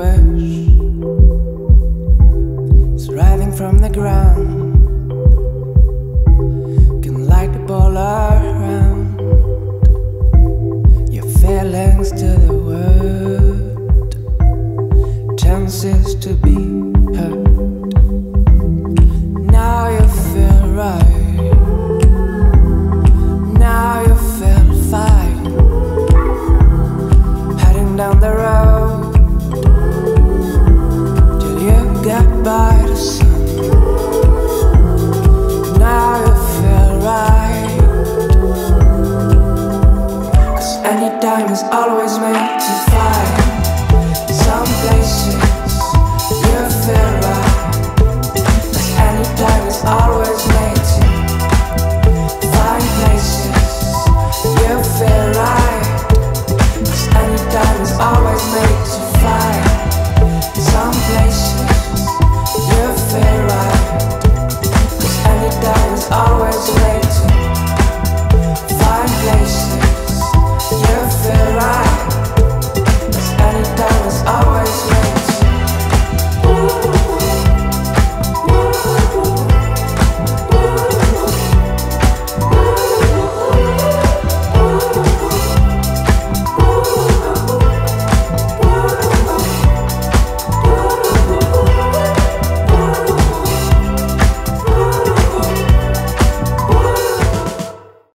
wish is rising from the ground. Can light the ball around your feelings to the world, chances to be heard. Now you feel right. Now you feel fine. Heading down the road. always made to fly. Some places you feel is always to find places you feel is always to. Some places you feel right, is always to find places.